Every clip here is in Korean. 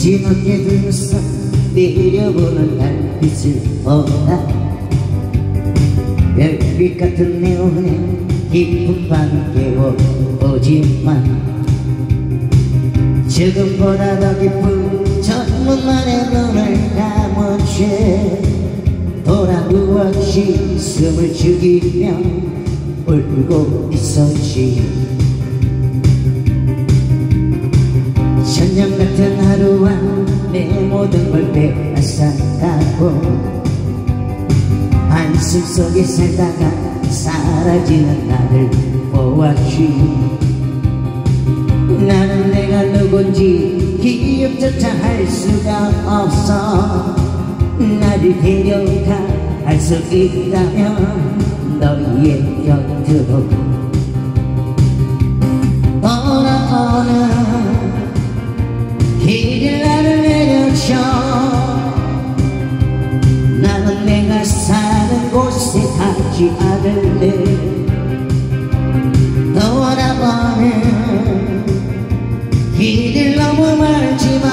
어깨 들서 내려보는 달빛을 보다. 별빛 같은 내온에 깊은 밤이 깨워오지만 지금보다 더 깊은 천문만의 눈을 감은 채 돌아누 없이 숨을 죽이며 울고 있었지. 천년 같은 하루와 내 모든 걸 빼앗아가고. 한숨 속에 살다가 사라지는 나를 보았지. 나는 내가 누군지 기억조차 할 수가 없어. 나를 데려가 할 수 있다면 너희의 곁으로 않을래 돌아보는 길을 너무 멀지만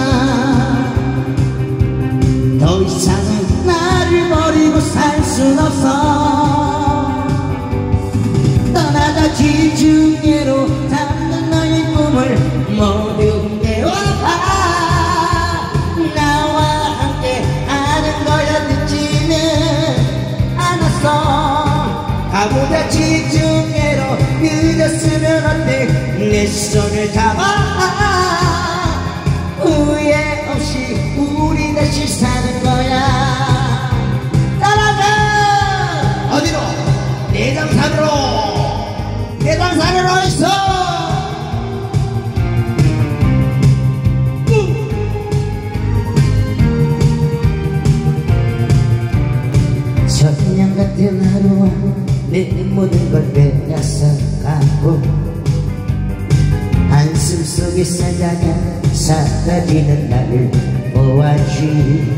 더 이상은 나를 버리고 살 순 없어. 지중해 가보자 지중해로 늦었으면 어때 내 손을 잡아 후회 없이 우리 다시 사는 거야 따라가 어디로? 내장산으로! 내장산으로 있어! 같은 하루와 내 모든 걸 빼앗아가고 한숨 속에 살다가 사라지는 나를 보았지.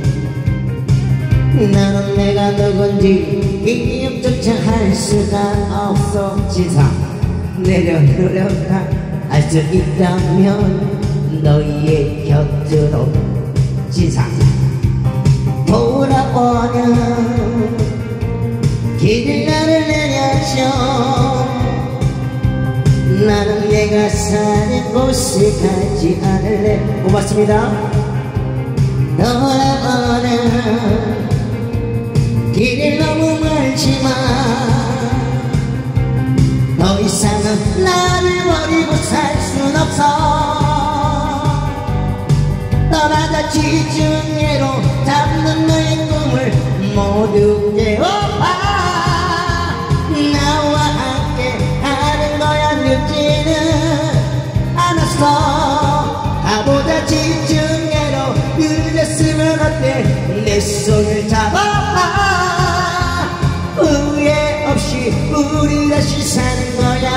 나는 내가 누군지 기억조차 할 수가 없어. 지상 내려놓려가 할수 있다면 너희의 곁으로. 지상 돌아오는 길을 나는 내가 사는 곳에 가지 않을래? 고맙습니다. 돌아오는 길을 너무 멀지만 더 이상은 나를 버리고 살 순 없어. 떠나자 지중해로 잡는 다시 사는 거야.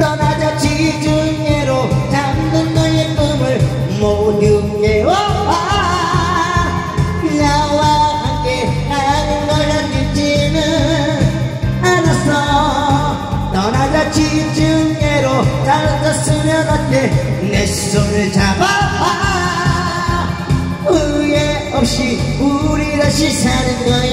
떠나자 지중해로 잡는 너의 꿈을 모두 깨워봐 나와 함께 하는 거야 늦지는 않았어. 떠나자 지중해로 잡았으면 어때? 내 손을 잡아봐. 후회 없이 우리 다시 사는 거야